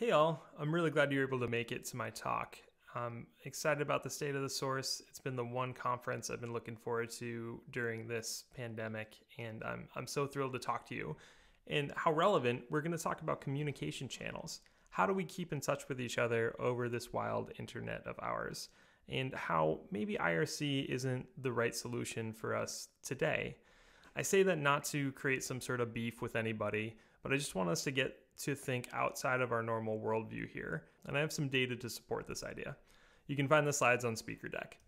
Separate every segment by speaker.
Speaker 1: Hey, all. I'm really glad you're able to make it to my talk. I'm excited about the state of the source. It's been the one conference I've been looking forward to during this pandemic, and I'm, I'm so thrilled to talk to you. And how relevant, we're going to talk about communication channels. How do we keep in touch with each other over this wild internet of ours? And how maybe IRC isn't the right solution for us today. I say that not to create some sort of beef with anybody, but I just want us to get to think outside of our normal worldview here. And I have some data to support this idea. You can find the slides on Speaker Deck.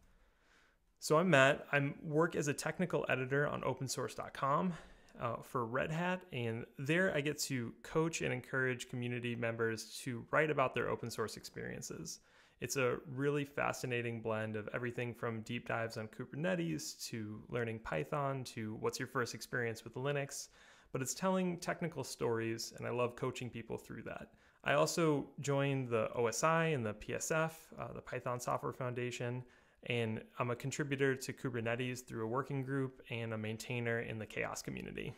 Speaker 1: So I'm Matt. I work as a technical editor on opensource.com uh, for Red Hat, and there I get to coach and encourage community members to write about their open source experiences. It's a really fascinating blend of everything from deep dives on Kubernetes to learning Python to what's your first experience with Linux but it's telling technical stories, and I love coaching people through that. I also joined the OSI and the PSF, uh, the Python Software Foundation, and I'm a contributor to Kubernetes through a working group and a maintainer in the CHAOSS community.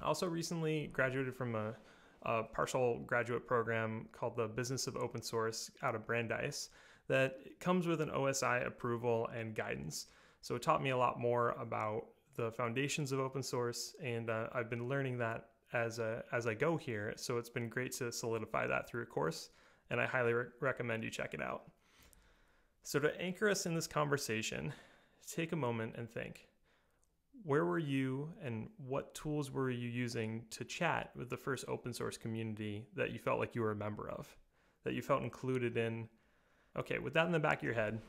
Speaker 1: I also recently graduated from a, a partial graduate program called the Business of Open Source out of Brandeis that comes with an OSI approval and guidance. So it taught me a lot more about the foundations of open source, and uh, I've been learning that as a, as I go here. So it's been great to solidify that through a course, and I highly re- recommend you check it out. So to anchor us in this conversation, take a moment and think. Where were you and what tools were you using to chat with the first open source community that you felt like you were a member of, that you felt included in? Okay, with that in the back of your head,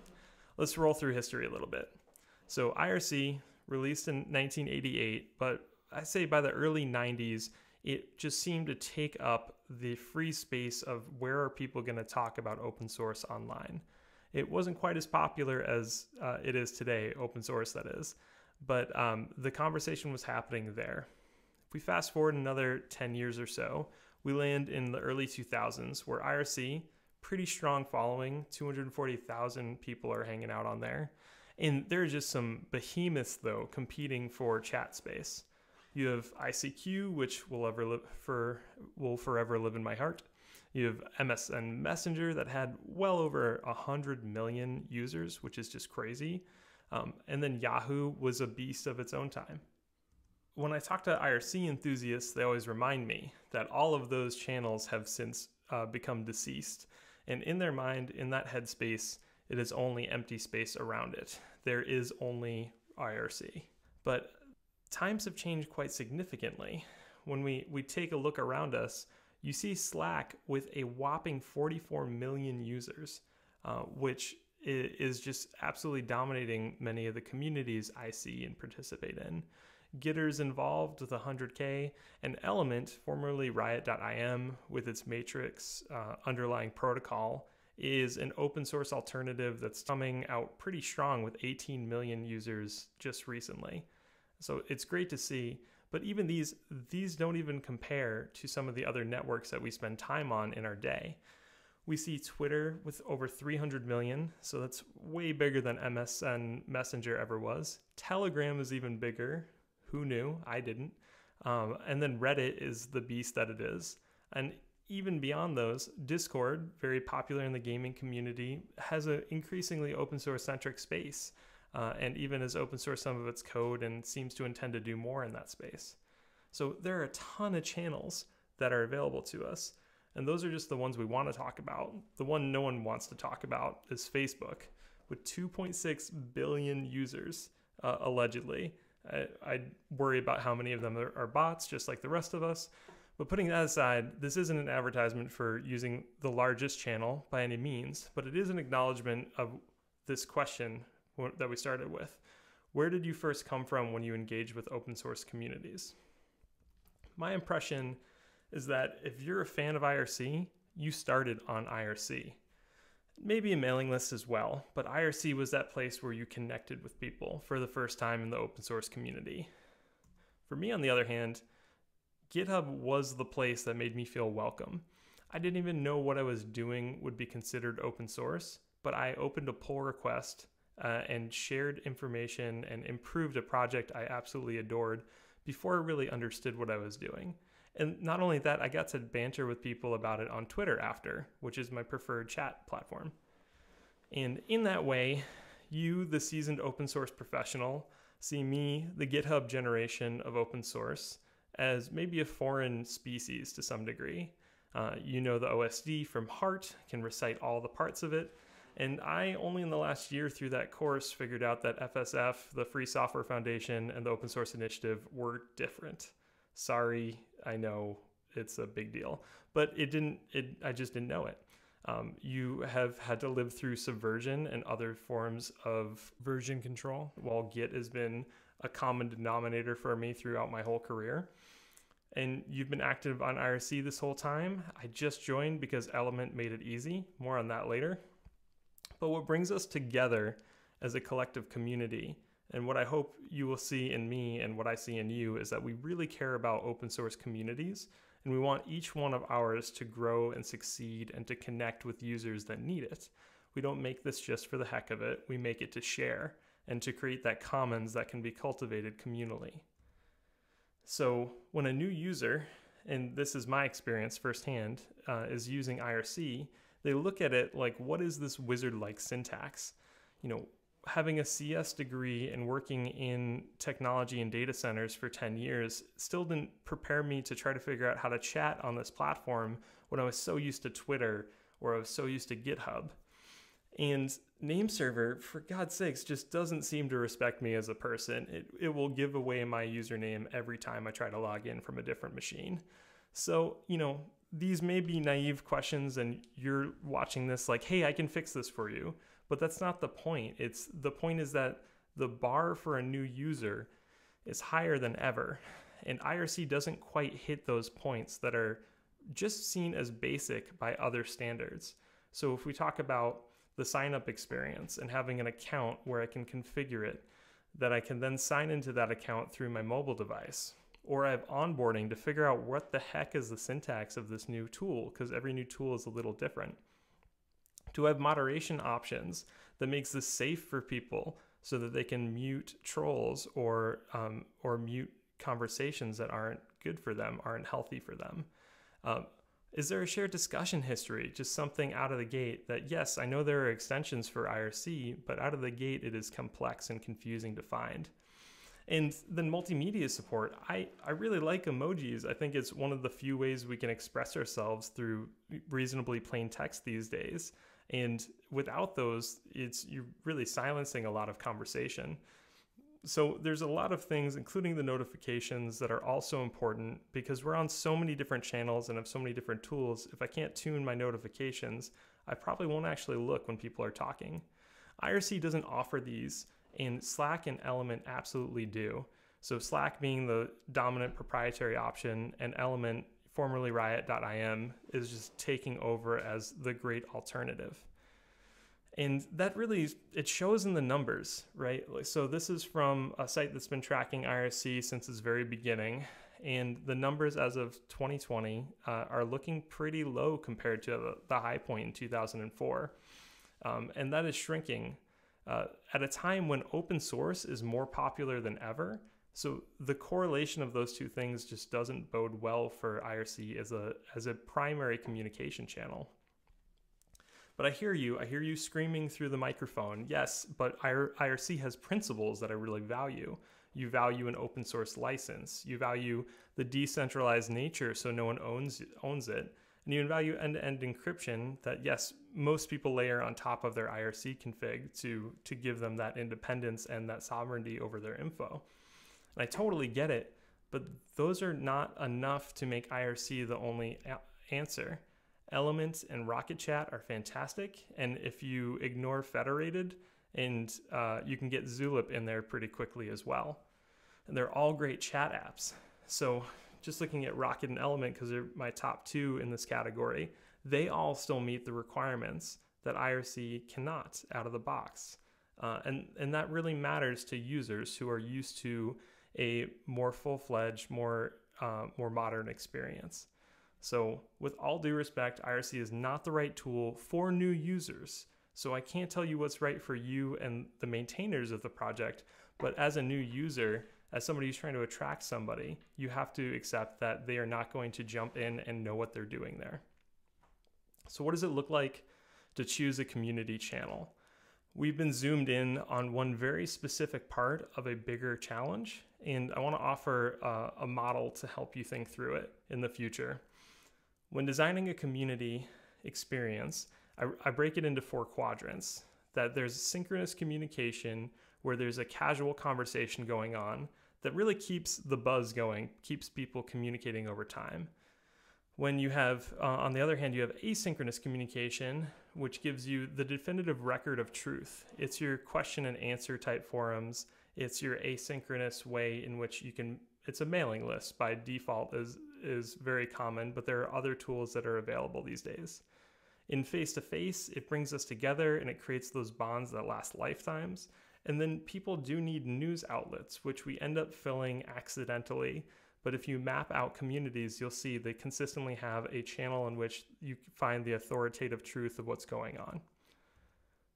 Speaker 1: let's roll through history a little bit. So, IRC, released in 1988, but I say by the early 90s, it just seemed to take up the free space of where are people going to talk about open source online. It wasn't quite as popular as uh, it is today, open source that is, but um, the conversation was happening there. If we fast forward another 10 years or so, we land in the early 2000s where IRC, pretty strong following, 240,000 people are hanging out on there. And there are just some behemoths, though, competing for chat space. You have ICQ, which will ever live for will forever live in my heart. You have MSN Messenger that had well over hundred million users, which is just crazy. Um, and then Yahoo was a beast of its own time. When I talk to IRC enthusiasts, they always remind me that all of those channels have since uh, become deceased. And in their mind, in that headspace, it is only empty space around it. There is only IRC. But times have changed quite significantly. When we, we take a look around us, you see Slack with a whopping 44 million users, uh, which is just absolutely dominating many of the communities I see and participate in. Gitter's involved with 100K, and Element, formerly Riot.im, with its Matrix uh, underlying protocol, is an open source alternative that's coming out pretty strong with 18 million users just recently. So it's great to see, but even these these don't even compare to some of the other networks that we spend time on in our day. We see Twitter with over 300 million, so that's way bigger than MSN Messenger ever was. Telegram is even bigger. Who knew? I didn't. Um, and then Reddit is the beast that it is. And even beyond those, Discord, very popular in the gaming community, has an increasingly open source centric space uh, and even has open sourced some of its code and seems to intend to do more in that space. So there are a ton of channels that are available to us. And those are just the ones we want to talk about. The one no one wants to talk about is Facebook, with 2.6 billion users, uh, allegedly. I, I, worry about how many of them are bots, just like the rest of us. But putting that aside, this isn't an advertisement for using the largest channel by any means, but it is an acknowledgement of this question that we started with. Where did you first come from when you engaged with open source communities? My impression is that if you're a fan of IRC, you started on IRC. Maybe a mailing list as well, but IRC was that place where you connected with people for the first time in the open source community. For me, on the other hand, GitHub was the place that made me feel welcome. I didn't even know what I was doing would be considered open source, but I opened a pull request uh, and shared information and improved a project I absolutely adored before I really understood what I was doing. And not only that, I got to banter with people about it on Twitter after, which is my preferred chat platform. And in that way, you, the seasoned open source professional, see me, the GitHub generation of open source, as maybe a foreign species to some degree. Uh, you know the OSD from heart, can recite all the parts of it. And I only in the last year through that course figured out that FSF, the Free Software Foundation, and the Open Source Initiative were different. Sorry, I know it's a big deal, but it didn't. It I just didn't know it. Um, you have had to live through subversion and other forms of version control, while Git has been a common denominator for me throughout my whole career. And you've been active on IRC this whole time. I just joined because Element made it easy. More on that later. But what brings us together as a collective community, and what I hope you will see in me and what I see in you, is that we really care about open source communities and we want each one of ours to grow and succeed and to connect with users that need it. We don't make this just for the heck of it, we make it to share and to create that commons that can be cultivated communally. So, when a new user, and this is my experience firsthand, uh, is using IRC, they look at it like, what is this wizard like syntax? You know, having a CS degree and working in technology and data centers for 10 years still didn't prepare me to try to figure out how to chat on this platform when I was so used to Twitter or I was so used to GitHub. And Nameserver, for God's sakes, just doesn't seem to respect me as a person. It, it will give away my username every time I try to log in from a different machine. So, you know, these may be naive questions, and you're watching this like, hey, I can fix this for you. But that's not the point. It's the point is that the bar for a new user is higher than ever. And IRC doesn't quite hit those points that are just seen as basic by other standards. So if we talk about the sign up experience and having an account where I can configure it, that I can then sign into that account through my mobile device. Or I have onboarding to figure out what the heck is the syntax of this new tool, because every new tool is a little different to have moderation options that makes this safe for people so that they can mute trolls or um, or mute conversations that aren't good for them, aren't healthy for them. Um, is there a shared discussion history, just something out of the gate that, yes, I know there are extensions for IRC, but out of the gate it is complex and confusing to find? And then multimedia support. I, I really like emojis. I think it's one of the few ways we can express ourselves through reasonably plain text these days. And without those, it's you're really silencing a lot of conversation. So there's a lot of things, including the notifications, that are also important because we're on so many different channels and have so many different tools. If I can't tune my notifications, I probably won't actually look when people are talking. IRC doesn't offer these, and Slack and Element absolutely do. So Slack being the dominant proprietary option, and Element formerly Riot.im, is just taking over as the great alternative. And that really it shows in the numbers, right? So this is from a site that's been tracking IRC since its very beginning, and the numbers as of 2020 uh, are looking pretty low compared to the high point in 2004, um, and that is shrinking uh, at a time when open source is more popular than ever so the correlation of those two things just doesn't bode well for IRC as a as a primary communication channel. But I hear you. I hear you screaming through the microphone. Yes, but IRC has principles that I really value. You value an open source license. You value the decentralized nature so no one owns owns it. And you value end-to-end encryption that yes, most people layer on top of their IRC config to to give them that independence and that sovereignty over their info. And I totally get it, but those are not enough to make IRC the only answer. Elements and Rocket Chat are fantastic, and if you ignore Federated, and uh, you can get Zulip in there pretty quickly as well. And they're all great chat apps. So just looking at Rocket and Element, because they're my top two in this category, they all still meet the requirements that IRC cannot out of the box. Uh, and, and that really matters to users who are used to a more full-fledged, more uh, more modern experience. So, with all due respect, IRC is not the right tool for new users. So, I can't tell you what's right for you and the maintainers of the project, but as a new user, as somebody who's trying to attract somebody, you have to accept that they are not going to jump in and know what they're doing there. So, what does it look like to choose a community channel? We've been zoomed in on one very specific part of a bigger challenge, and I want to offer uh, a model to help you think through it in the future. When designing a community experience, I, I break it into four quadrants that there's synchronous communication where there's a casual conversation going on that really keeps the buzz going, keeps people communicating over time. When you have, uh, on the other hand, you have asynchronous communication, which gives you the definitive record of truth. It's your question and answer type forums. It's your asynchronous way in which you can, it's a mailing list by default is, is very common, but there are other tools that are available these days. In face to face, it brings us together and it creates those bonds that last lifetimes. And then people do need news outlets, which we end up filling accidentally. But if you map out communities, you'll see they consistently have a channel in which you find the authoritative truth of what's going on.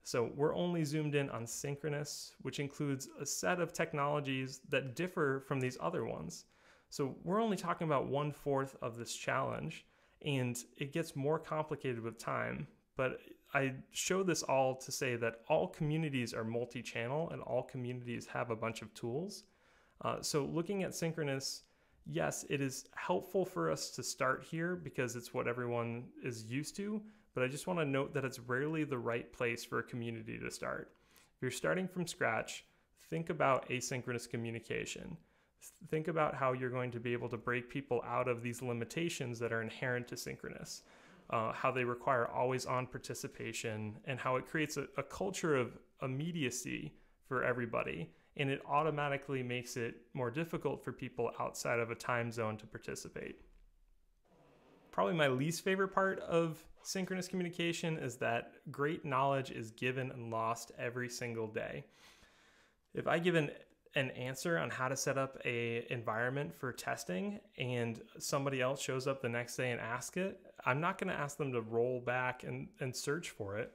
Speaker 1: So we're only zoomed in on synchronous, which includes a set of technologies that differ from these other ones. So we're only talking about one fourth of this challenge, and it gets more complicated with time. But I show this all to say that all communities are multi channel and all communities have a bunch of tools. Uh, so, looking at synchronous, yes, it is helpful for us to start here because it's what everyone is used to. But I just want to note that it's rarely the right place for a community to start. If you're starting from scratch, think about asynchronous communication. Think about how you're going to be able to break people out of these limitations that are inherent to synchronous uh, how they require always on participation, and how it creates a, a culture of immediacy for everybody. And it automatically makes it more difficult for people outside of a time zone to participate. Probably my least favorite part of synchronous communication is that great knowledge is given and lost every single day. If I give an an answer on how to set up a environment for testing and somebody else shows up the next day and ask it, I'm not going to ask them to roll back and, and search for it.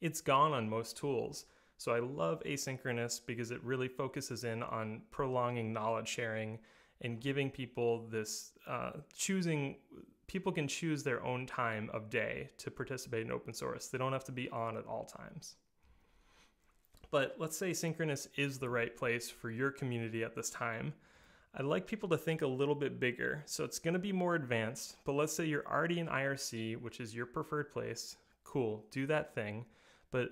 Speaker 1: It's gone on most tools. So I love asynchronous because it really focuses in on prolonging knowledge sharing and giving people this uh, choosing people can choose their own time of day to participate in open source. They don't have to be on at all times. But let's say synchronous is the right place for your community at this time. I'd like people to think a little bit bigger. So it's going to be more advanced, but let's say you're already in IRC, which is your preferred place. Cool, do that thing. But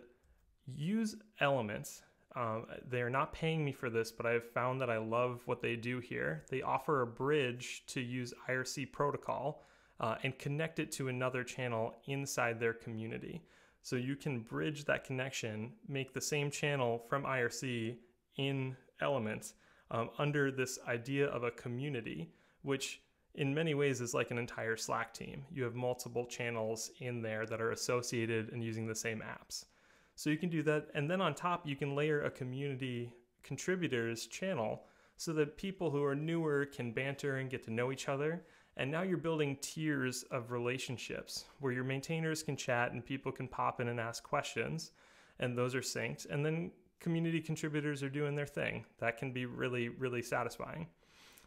Speaker 1: use elements. Um, they are not paying me for this, but I've found that I love what they do here. They offer a bridge to use IRC protocol uh, and connect it to another channel inside their community. So you can bridge that connection, make the same channel from IRC in Element um, under this idea of a community, which in many ways is like an entire Slack team. You have multiple channels in there that are associated and using the same apps. So you can do that. And then on top, you can layer a community contributors channel so that people who are newer can banter and get to know each other and now you're building tiers of relationships where your maintainers can chat and people can pop in and ask questions, and those are synced. And then community contributors are doing their thing. That can be really, really satisfying.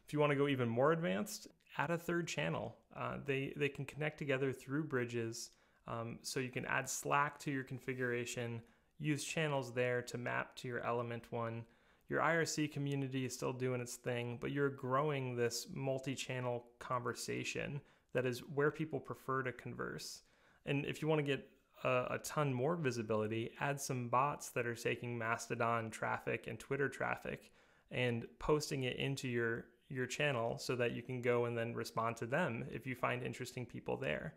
Speaker 1: If you want to go even more advanced, add a third channel. Uh, they, they can connect together through bridges. Um, so you can add Slack to your configuration, use channels there to map to your element one your IRC community is still doing its thing, but you're growing this multi channel conversation that is where people prefer to converse. And if you want to get a, a, ton more visibility, add some bots that are taking Mastodon traffic and Twitter traffic and posting it into your your channel so that you can go and then respond to them if you find interesting people there.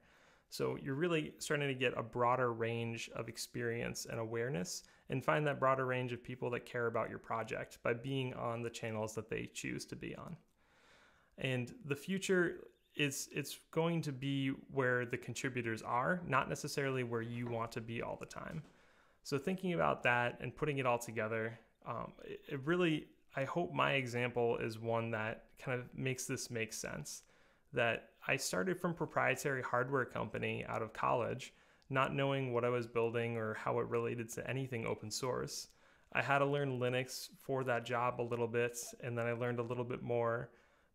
Speaker 1: So you're really starting to get a broader range of experience and awareness and find that broader range of people that care about your project by being on the channels that they choose to be on. And the future is it's going to be where the contributors are, not necessarily where you want to be all the time. So thinking about that and putting it all together, um, it, it really I hope my example is one that kind of makes this make sense that I started from proprietary hardware company out of college, not knowing what I was building or how it related to anything open source. I had to learn Linux for that job a little bit, and then I learned a little bit more.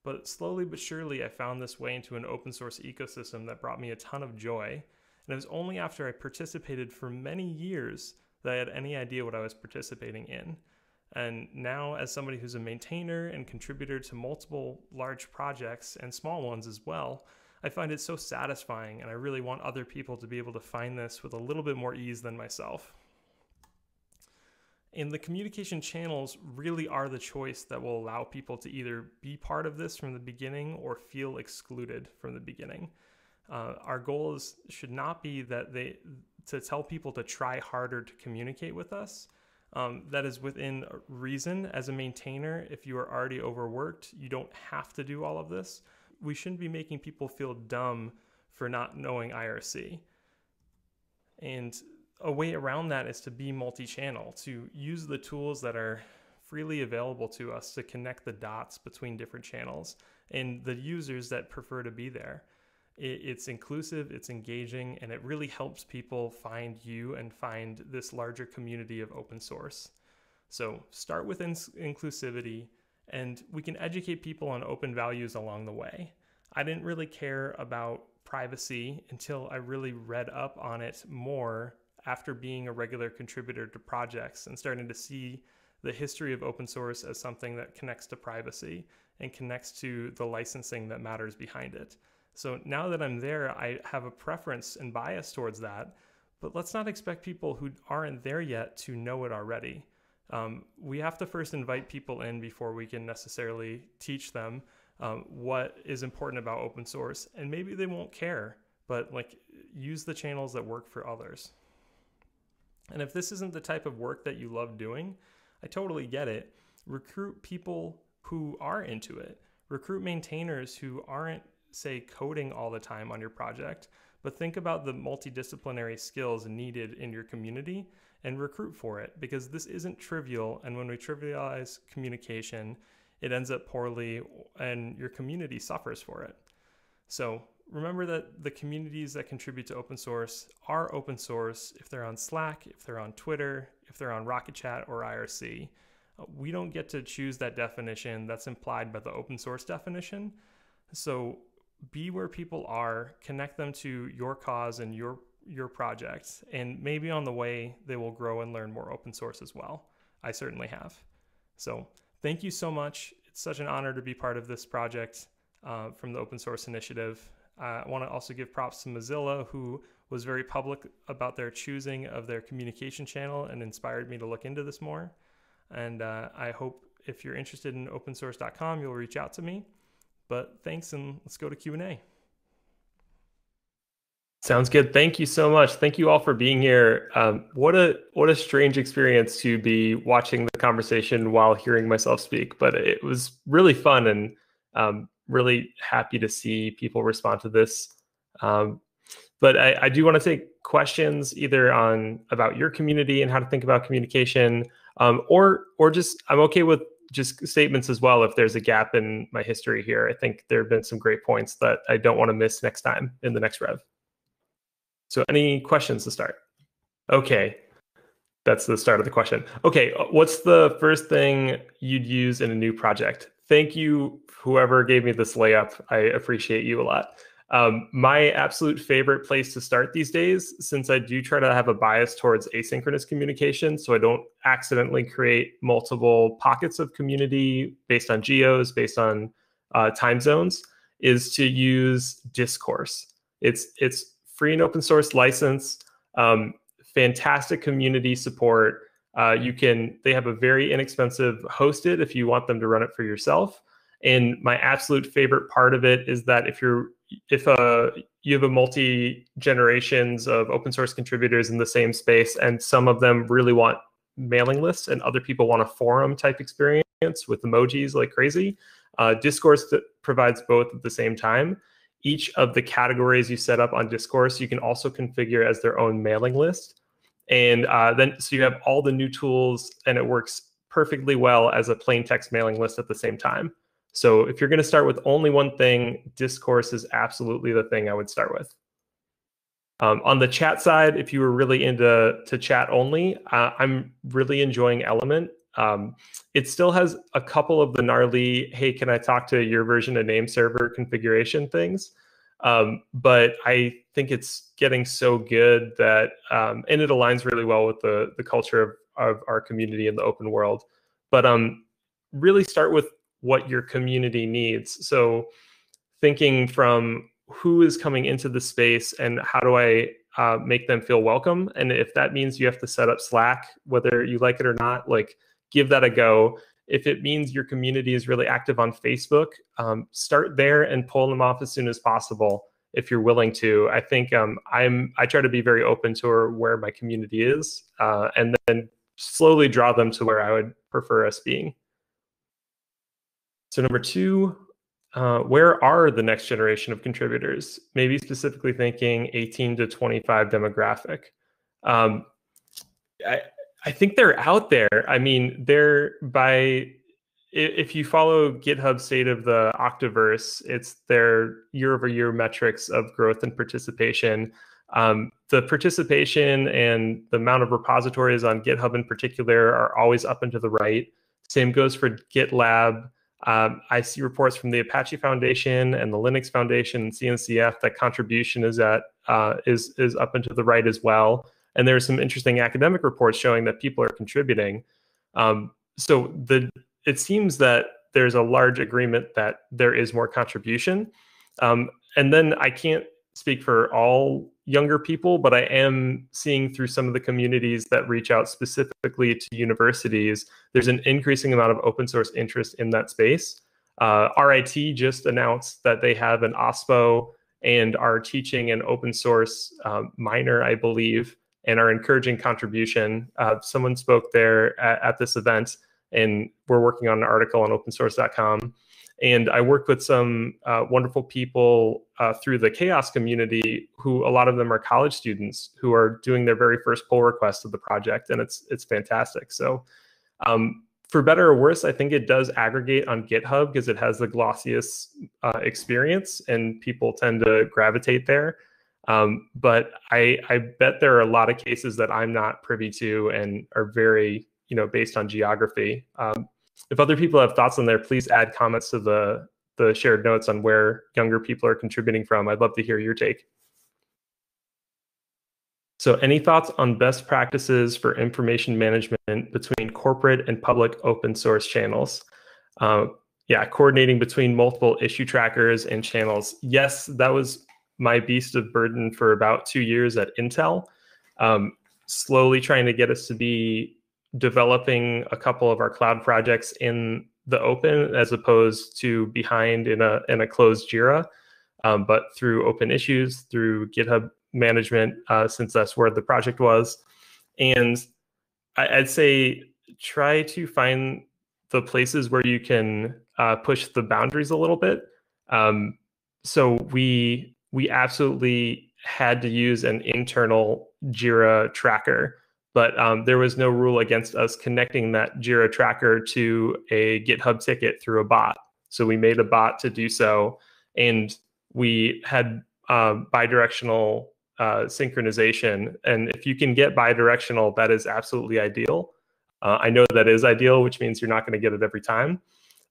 Speaker 1: But slowly but surely, I found this way into an open source ecosystem that brought me a ton of joy. And it was only after I participated for many years that I had any idea what I was participating in. And now, as somebody who's a maintainer and contributor to multiple large projects and small ones as well, I find it so satisfying, and I really want other people to be able to find this with a little bit more ease than myself. And the communication channels really are the choice that will allow people to either be part of this from the beginning or feel excluded from the beginning. Uh, our goal is, should not be that they to tell people to try harder to communicate with us. Um, that is within reason. As a maintainer, if you are already overworked, you don't have to do all of this. We shouldn't be making people feel dumb for not knowing IRC. And a way around that is to be multi-channel, to use the tools that are freely available to us to connect the dots between different channels and the users that prefer to be there. It's inclusive, it's engaging, and it really helps people find you and find this larger community of open source. So start with inclusivity, and we can educate people on open values along the way. I didn't really care about privacy until I really read up on it more after being a regular contributor to projects and starting to see the history of open source as something that connects to privacy and connects to the licensing that matters behind it. So now that I'm there, I have a preference and bias towards that. But let's not expect people who aren't there yet to know it already. Um, we have to first invite people in before we can necessarily teach them um, what is important about open source. And maybe they won't care, but like use the channels that work for others. And if this isn't the type of work that you love doing, I totally get it. Recruit people who are into it. Recruit maintainers who aren't, say, coding all the time on your project, but think about the multidisciplinary skills needed in your community and recruit for it because this isn't trivial. And when we trivialize communication, it ends up poorly and your community suffers for it. So remember that the communities that contribute to open source are open source if they're on Slack, if they're on Twitter, if they're on Rocket Chat or IRC. We don't get to choose that definition that's implied by the open source definition. So be where people are, connect them to your cause and your your project, and maybe on the way they will grow and learn more open source as well. I certainly have. So thank you so much. It's such an honor to be part of this project uh, from the Open Source Initiative. Uh, I want to also give props to Mozilla, who was very public about their choosing of their communication channel and inspired me to look into this more. And uh, I hope if you're interested in opensource.com, you'll reach out to me. But thanks, and let's go to Q&A. Sounds good. Thank you so much. Thank you all for being here. Um, what a what a strange experience to be watching the conversation while hearing myself speak, but it was really fun and um, really happy to see people respond to this. Um, but I, I do want to take questions either on about your community and how to think about communication, um, or or just I'm okay with just statements as well if there's a gap in my history here. I think there have been some great points that I don't want to miss next time in the next rev. So any questions to start? Okay, that's the start of the question. Okay, uh, what's the first thing you'd use in a new project? thank you, whoever gave me this layup. I appreciate you a lot. Um, my absolute favorite place to start these days, since I do try to have a bias towards asynchronous communication, so I don't accidentally create multiple pockets of community based on geos, based on uh, time zones, is to use Discourse. It's it's free and open source license, um, fantastic community support. Uh, you can they have a very inexpensive hosted if you want them to run it for yourself. And my absolute favorite part of it is that if you're if uh, you have a multi generations of open source contributors in the same space, and some of them really want mailing lists, and other people want a forum type experience with emojis like crazy. Uh, Discourse provides both at the same time. Each of the categories you set up on Discourse, you can also configure as their own mailing list. And uh, then so you have all the new tools and it works perfectly well as a plain text mailing list at the same time. So if you're going to start with only one thing, Discourse is absolutely the thing I would start with. Um, on the chat side, if you were really into to chat only, uh, I'm really enjoying Element. Um, it still has a couple of the gnarly, hey, can I talk to your version of name server configuration things? Um, but I think it's getting so good that, um, and it aligns really well with the the culture of, of our community in the open world. But um, really start with what your community needs. So thinking from who is coming into the space and how do I uh, make them feel welcome? And if that means you have to set up Slack, whether you like it or not, like give that a go. If it means your community is really active on Facebook, um, start there and pull them off as soon as possible if you're willing to. I think um, I'm I try to be very open to where my community is, uh, and then slowly draw them to where I would prefer us being. So number two, uh, where are the next generation of contributors? Maybe specifically thinking 18 to 25 demographic. Um, I, I think they're out there. I mean, they're by if you follow GitHub state of the Octoverse, it's their year over year metrics of growth and participation. Um, the participation and the amount of repositories on GitHub in particular are always up and to the right. Same goes for GitLab. Um, I see reports from the Apache Foundation and the Linux Foundation and CNCF that contribution is at uh, is is up and to the right as well. And there are some interesting academic reports showing that people are contributing. Um, so the it seems that there's a large agreement that there is more contribution. Um, and then I can't speak for all younger people, but I am seeing through some of the communities that reach out specifically to universities, there's an increasing amount of open source interest in that space. Uh, RIT just announced that they have an OSPO and are teaching an open source uh, minor, I believe, and are encouraging contribution. Uh, someone spoke there at, at, this event, and we're working on an article on opensource.com. And I worked with some uh, wonderful people uh, through the CHAOSS community, who a lot of them are college students who are doing their very first pull request of the project, and it's it's fantastic. So, um, for better or worse, I think it does aggregate on GitHub because it has the glossiest uh, experience, and people tend to gravitate there. Um, but I, I bet there are a lot of cases that I'm not privy to and are very, you know, based on geography. Um, if other people have thoughts on there, please add comments to the the shared notes on where younger people are contributing from. I'd love to hear your take. So, any thoughts on best practices for information management between corporate and public open source channels? Uh, yeah, coordinating between multiple issue trackers and channels. Yes, that was my beast of burden for about two years at Intel. Um, slowly trying to get us to be developing a couple of our cloud projects in the open as opposed to behind in a in a closed Jira, um, but through open issues, through GitHub management, uh, since that's where the project was, and I, would say try to find the places where you can uh, push the boundaries a little bit. Um, so we we absolutely had to use an internal Jira tracker but um, there was no rule against us connecting that Jira tracker to a GitHub ticket through a bot. So we made a bot to do so, and we had uh, bidirectional uh, synchronization. And if you can get bidirectional, that is absolutely ideal. Uh, I know that is ideal, which means you're not going to get it every time.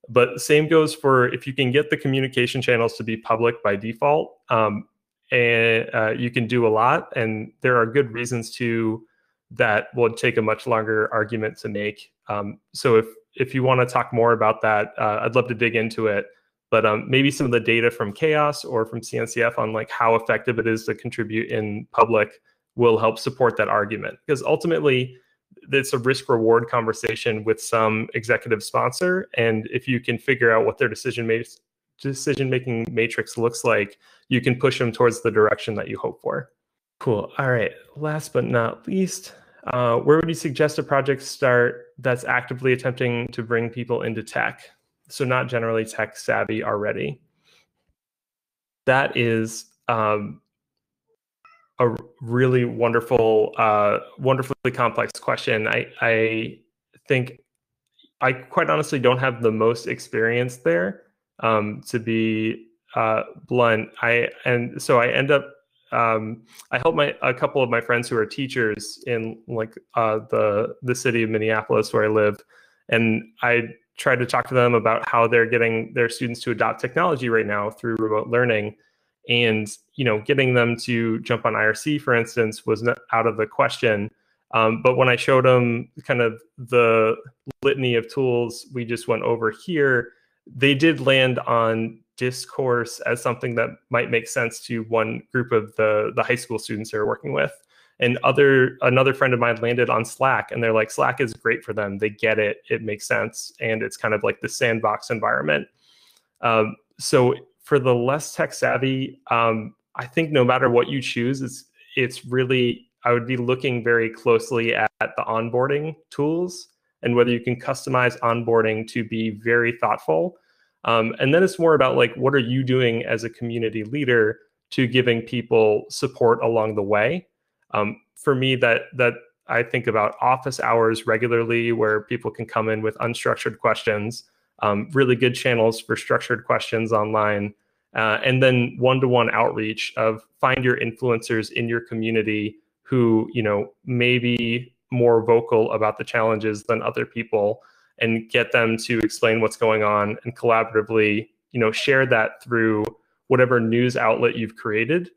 Speaker 1: But same goes for if you can get the communication channels to be public by default, um, and uh, you can do a lot. And there are good reasons to that will take a much longer argument to make. Um, so if if you want to talk more about that, uh, I'd love to dig into it. But um, maybe some of the data from CHAOSS or from CNCF on like how effective it is to contribute in public will help support that argument. Because ultimately, it's a risk reward conversation with some executive sponsor, and if you can figure out what their decision makes decision making matrix looks like, you can push them towards the direction that you hope for. Cool. All right. Last but not least, uh, where would you suggest a project start that's actively attempting to bring people into tech? So not generally tech savvy already. That is um, a really wonderful, uh, wonderfully complex question. I, I think I quite honestly don't have the most experience there. Um, to be uh, blunt, I and so I end up um, I help my a couple of my friends who are teachers in like uh, the the city of Minneapolis where I live, and I try to talk to them about how they're getting their students to adopt technology right now through remote learning, and you know, getting them to jump on IRC, for instance, was not out of the question. Um, but when I showed them kind of the litany of tools we just went over here, they did land on discourse as something that might make sense to one group of the the high school students they're working with. And other another friend of mine landed on slack and they're like slack is great for them. They get it. It makes sense and it's kind of like the sandbox environment. Um, so for the less tech savvy um, i think no matter what you choose it's it's really i would be looking very closely at the onboarding tools and whether you can customize onboarding to be very thoughtful um, and then it's more about like, what are you doing as a community leader to giving people support along the way? Um, for me, that that I think about office hours regularly, where people can come in with unstructured questions. Um, really good channels for structured questions online, uh, and then one-to-one outreach of find your influencers in your community who you know may be more vocal about the challenges than other people and get them to explain what's going on and collaboratively, you know, share that through whatever news outlet you've created.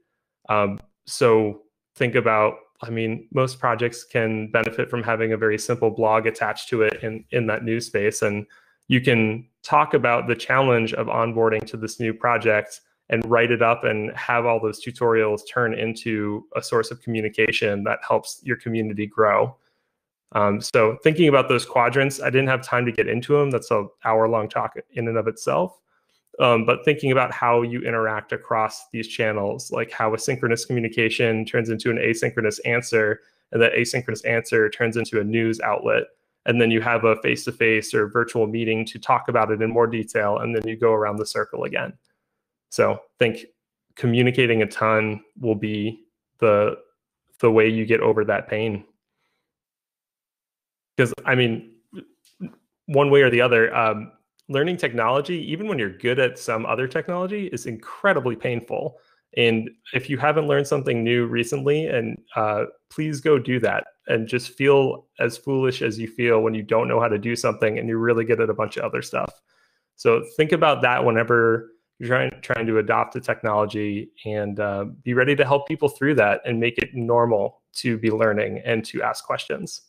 Speaker 1: Um, so think about, I mean, most projects can benefit from having a very simple blog attached to it in, in that news space. And you can talk about the challenge of onboarding to this new project and write it up and have all those tutorials turn into a source of communication that helps your community grow. Um, so thinking about those quadrants, I didn't have time to get into them. That's an hour long talk in and of itself. Um, but thinking about how you interact across these channels, like how a synchronous communication turns into an asynchronous answer, and that asynchronous answer turns into a news outlet. And then you have a face to face or virtual meeting to talk about it in more detail, and then you go around the circle again. So I think communicating a ton will be the the way you get over that pain because I mean, one way or the other, um, learning technology, even when you're good at some other technology, is incredibly painful. And if you haven't learned something new recently, and uh, please go do that and just feel as foolish as you feel when you don't know how to do something and you're really good at a bunch of other stuff. So think about that whenever you're trying trying to adopt a technology and uh, be ready to help people through that and make it normal to be learning and to ask questions.